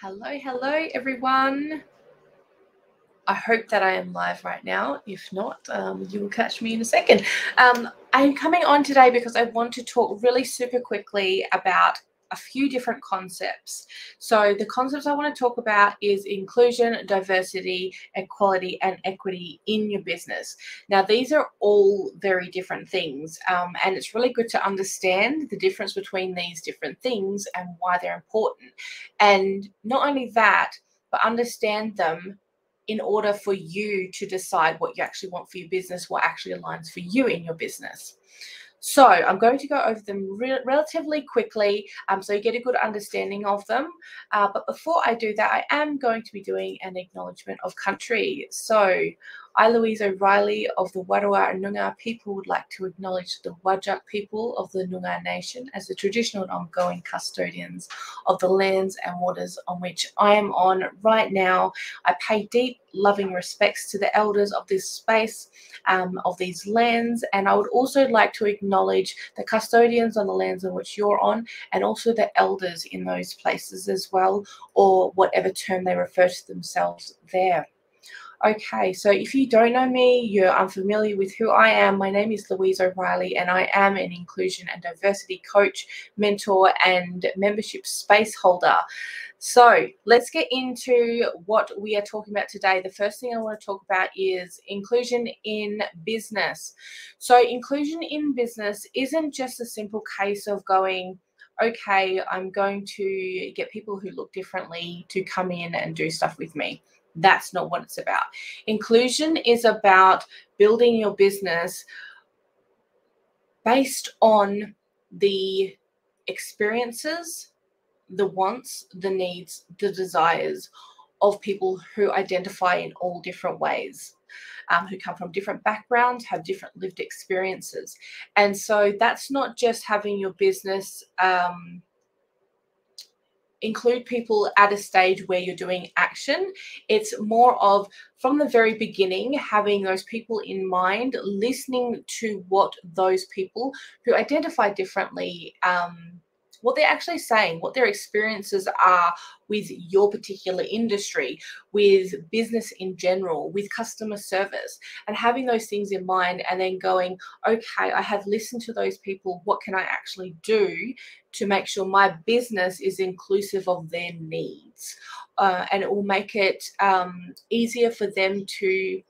Hello, hello, everyone. I hope that I am live right now. If not, um, you will catch me in a second. Um, I'm coming on today because I want to talk really super quickly about a few different concepts. So the concepts I want to talk about is inclusion, diversity, equality, and equity in your business. Now, these are all very different things, um, and it's really good to understand the difference between these different things and why they're important. And not only that, but understand them in order for you to decide what you actually want for your business, what actually aligns for you in your business. So I'm going to go over them re relatively quickly um, so you get a good understanding of them. Uh, but before I do that, I am going to be doing an acknowledgement of country. So I, Louise O'Reilly of the Warrawa Noongar people, would like to acknowledge the Whadjuk people of the Noongar Nation as the traditional and ongoing custodians of the lands and waters on which I am on right now. I pay deep, loving respects to the elders of this space, um, of these lands, and I would also like to acknowledge the custodians on the lands on which you're on, and also the elders in those places as well, or whatever term they refer to themselves there. Okay, so if you don't know me, you're unfamiliar with who I am. My name is Louise O'Reilly, and I am an inclusion and diversity coach, mentor, and membership space holder. So let's get into what we are talking about today. The first thing I want to talk about is inclusion in business. So, inclusion in business isn't just a simple case of going, okay, I'm going to get people who look differently to come in and do stuff with me. That's not what it's about. Inclusion is about building your business based on the experiences, the wants, the needs, the desires of people who identify in all different ways. Um, who come from different backgrounds, have different lived experiences. And so that's not just having your business um, include people at a stage where you're doing action. It's more of from the very beginning, having those people in mind, listening to what those people who identify differently. Um, what they're actually saying, what their experiences are with your particular industry, with business in general, with customer service, and having those things in mind and then going, okay, I have listened to those people. What can I actually do to make sure my business is inclusive of their needs? Uh, and it will make it um, easier for them to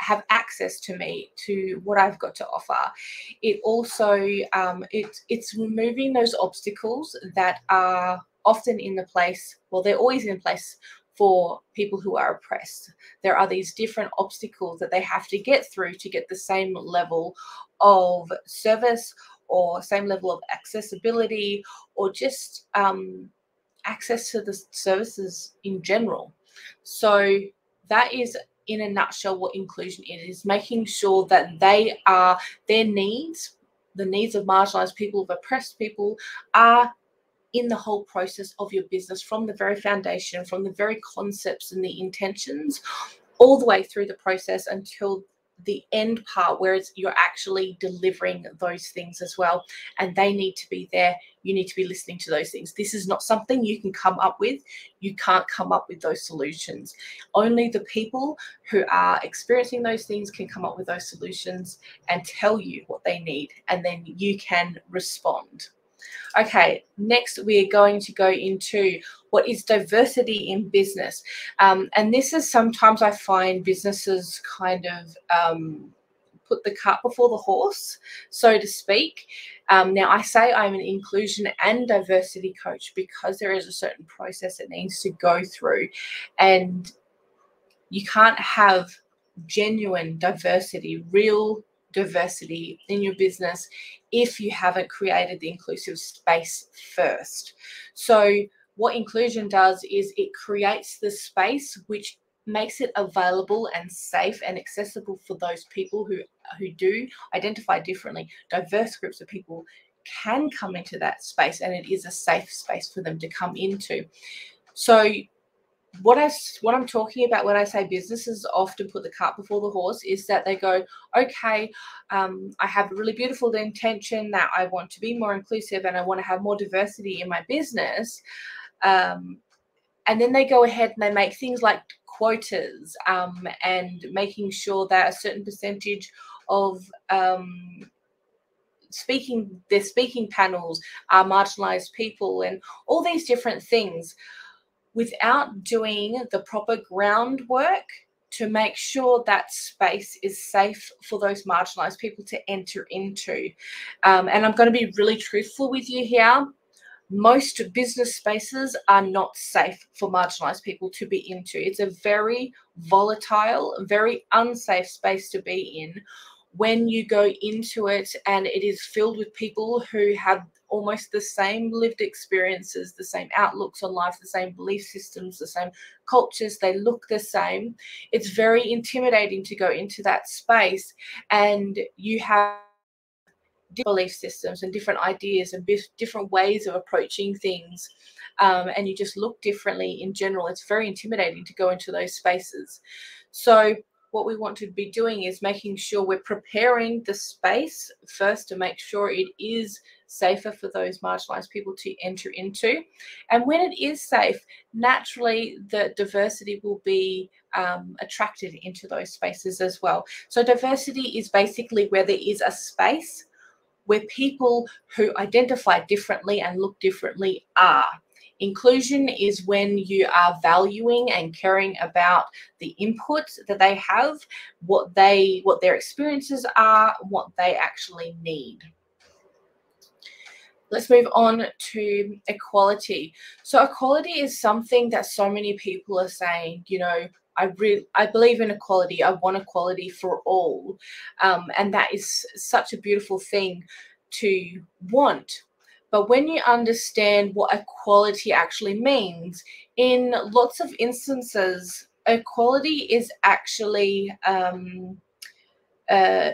have access to me to what I've got to offer. It also um, it, it's removing those obstacles that are often in the place. Well, they're always in place for people who are oppressed. There are these different obstacles that they have to get through to get the same level of service or same level of accessibility or just um, access to the services in general. So that is in a nutshell what inclusion is, is making sure that they are their needs, the needs of marginalized people, of oppressed people, are in the whole process of your business from the very foundation, from the very concepts and the intentions, all the way through the process until the end part where it's you're actually delivering those things as well and they need to be there. You need to be listening to those things. This is not something you can come up with. You can't come up with those solutions. Only the people who are experiencing those things can come up with those solutions and tell you what they need and then you can respond Okay, next we are going to go into what is diversity in business. Um, and this is sometimes I find businesses kind of um, put the cart before the horse, so to speak. Um, now, I say I'm an inclusion and diversity coach because there is a certain process it needs to go through. And you can't have genuine diversity, real diversity in your business if you haven't created the inclusive space first. So, what inclusion does is it creates the space which makes it available and safe and accessible for those people who who do identify differently diverse groups of people can come into that space and it is a safe space for them to come into so what I what I'm talking about when I say businesses often put the cart before the horse is that they go, okay, um, I have a really beautiful intention that I want to be more inclusive and I want to have more diversity in my business. Um, and then they go ahead and they make things like quotas um, and making sure that a certain percentage of um, speaking their speaking panels are marginalized people and all these different things without doing the proper groundwork to make sure that space is safe for those marginalized people to enter into. Um, and I'm going to be really truthful with you here. Most business spaces are not safe for marginalized people to be into. It's a very volatile, very unsafe space to be in when you go into it and it is filled with people who have almost the same lived experiences, the same outlooks on life, the same belief systems, the same cultures, they look the same. It's very intimidating to go into that space and you have belief systems and different ideas and different ways of approaching things. Um, and you just look differently in general. It's very intimidating to go into those spaces. So, what we want to be doing is making sure we're preparing the space first to make sure it is safer for those marginalized people to enter into. And when it is safe, naturally the diversity will be um, attracted into those spaces as well. So, diversity is basically where there is a space where people who identify differently and look differently are. Inclusion is when you are valuing and caring about the input that they have, what they what their experiences are, what they actually need. Let's move on to equality. So equality is something that so many people are saying, you know, I really I believe in equality. I want equality for all, um, and that is such a beautiful thing to want. But when you understand what equality actually means, in lots of instances, equality is actually um, uh,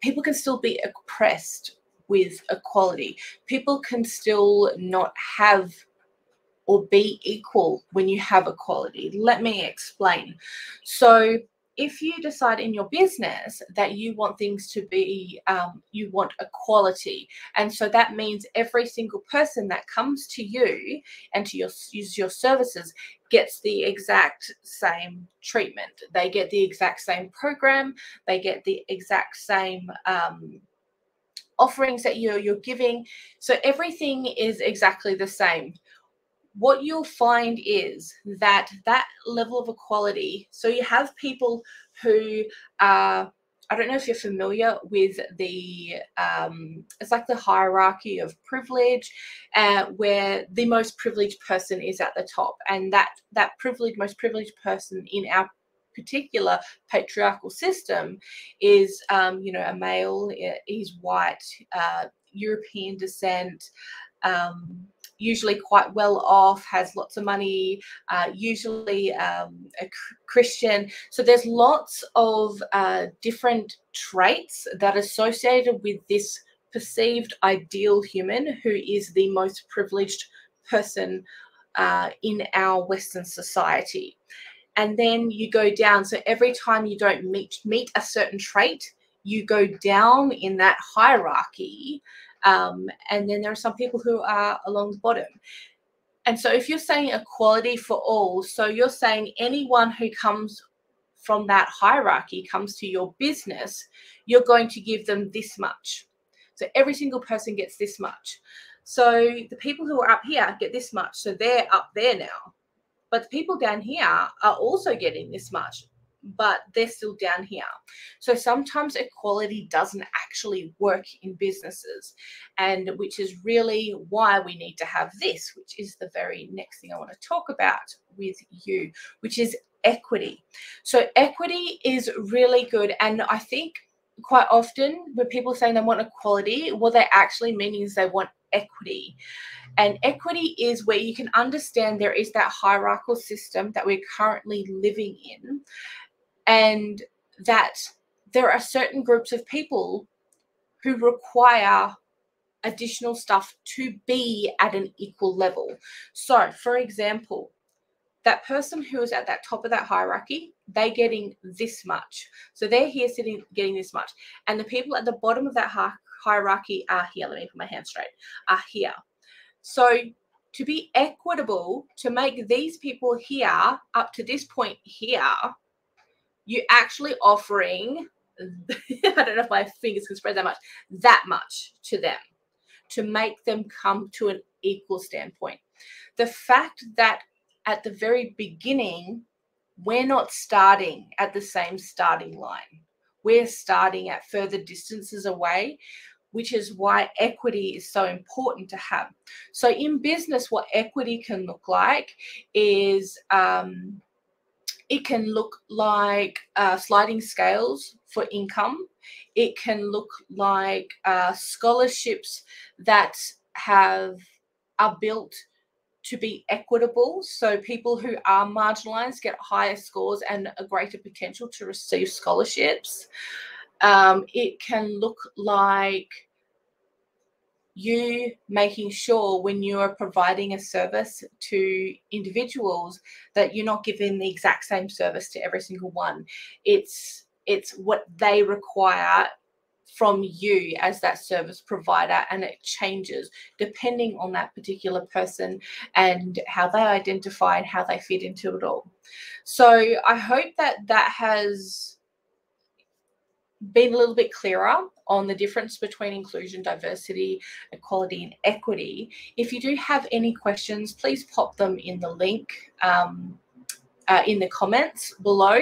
people can still be oppressed with equality. People can still not have or be equal when you have equality. Let me explain. So, if you decide in your business that you want things to be, um, you want equality, and so that means every single person that comes to you and to your use your services gets the exact same treatment. They get the exact same program. They get the exact same. Um, offerings that you're you're giving so everything is exactly the same what you'll find is that that level of equality so you have people who are I don't know if you're familiar with the, um, it's like the hierarchy of privilege, uh, where the most privileged person is at the top, and that that privileged, most privileged person in our particular patriarchal system is, um, you know, a male, he's white, uh, European descent. Um, usually quite well off, has lots of money, uh, usually um, a Christian. So there's lots of uh, different traits that are associated with this perceived ideal human who is the most privileged person uh, in our Western society and then you go down. So every time you don't meet meet a certain trait, you go down in that hierarchy. Um, and then there are some people who are along the bottom. And so if you're saying equality for all, so you're saying anyone who comes from that hierarchy comes to your business, you're going to give them this much. So every single person gets this much. So the people who are up here get this much. So they're up there now. But the people down here are also getting this much, but they're still down here. So sometimes equality doesn't actually work in businesses, and which is really why we need to have this, which is the very next thing I want to talk about with you, which is equity. So equity is really good, and I think quite often when people saying they want equality, what they actually mean is they want equity. And equity is where you can understand there is that hierarchical system that we're currently living in, and that there are certain groups of people who require additional stuff to be at an equal level. So, for example, that person who is at that top of that hierarchy, they're getting this much. So they're here sitting getting this much. And the people at the bottom of that hierarchy are here. Let me put my hand straight, are here. So to be equitable, to make these people here up to this point here, you're actually offering, I don't know if my fingers can spread that much, that much to them to make them come to an equal standpoint. The fact that at the very beginning, we're not starting at the same starting line. We're starting at further distances away, which is why equity is so important to have. So, in business, what equity can look like is um, it can look like uh, sliding scales for income. It can look like uh, scholarships that have are built to be equitable. So people who are marginalized get higher scores and a greater potential to receive scholarships. Um, it can look like you making sure when you are providing a service to individuals that you're not giving the exact same service to every single one. It's it's what they require from you as that service provider and it changes depending on that particular person and how they identify and how they fit into it all. So i hope that that has been a little bit clearer on the difference between inclusion, diversity, equality, and equity. If you do have any questions, please pop them in the link um, uh, in the comments below,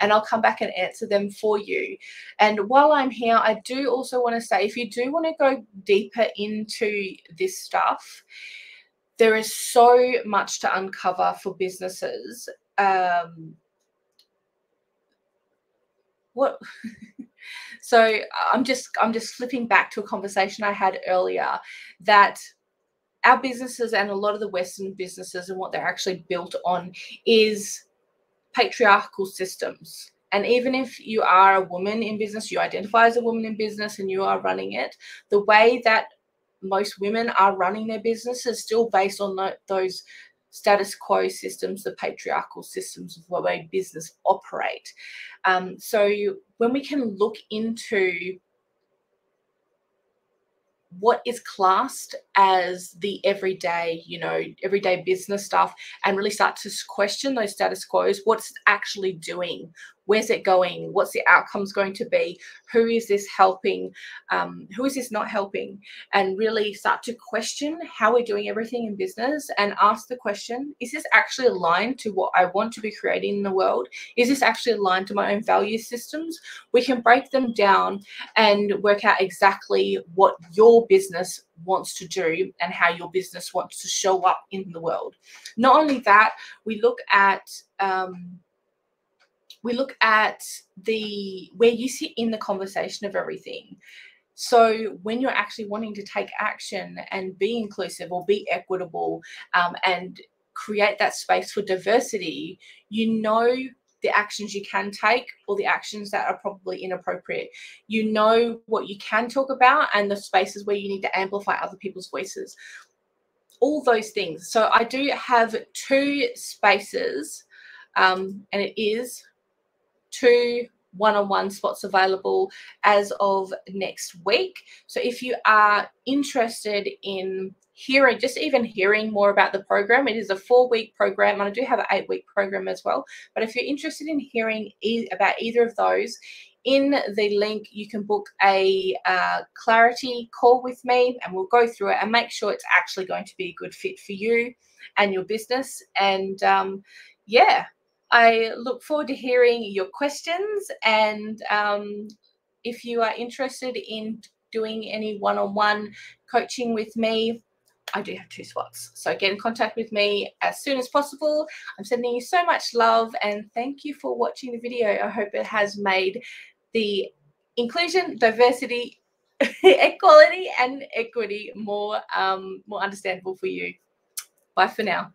and I'll come back and answer them for you. And while I'm here, I do also want to say if you do want to go deeper into this stuff, there is so much to uncover for businesses. Um, what So uh, I'm just I'm just flipping back to a conversation I had earlier that our businesses and a lot of the Western businesses and what they're actually built on is patriarchal systems. And even if you are a woman in business, you identify as a woman in business and you are running it, the way that most women are running their business is still based on those status quo systems, the patriarchal systems of the way business operate. Um, so when we can look into what is classed as the everyday, you know, everyday business stuff and really start to question those status quos, what's actually doing? Where's it going? What's the outcomes going to be? Who is this helping? Um, who is this not helping? And really start to question how we're doing everything in business and ask the question is this actually aligned to what i want to be creating in the world? Is this actually aligned to my own value systems? We can break them down and work out exactly what your business wants to do and how your business wants to show up in the world. Not only that we look at um, we look at the where you sit in the conversation of everything. So when you're actually wanting to take action and be inclusive or be equitable um, and create that space for diversity, you know the actions you can take or the actions that are probably inappropriate. You know what you can talk about and the spaces where you need to amplify other people's voices. All those things. So I do have two spaces, um, and it is two one-on-one spots available as of next week. So if you are interested in hearing, just even hearing more about the program, it is a four-week program, and I do have an eight-week program as well. But if you're interested in hearing e about either of those, in the link, you can book a uh, clarity call with me, and we'll go through it and make sure it's actually going to be a good fit for you and your business. And um, yeah, I look forward to hearing your questions. And um, if you are interested in doing any one on one coaching with me, I do have two spots. So get in contact with me as soon as possible. I'm sending you so much love and thank you for watching the video. I hope it has made the inclusion, diversity, equality, and equity more um, more understandable for you. Bye for now.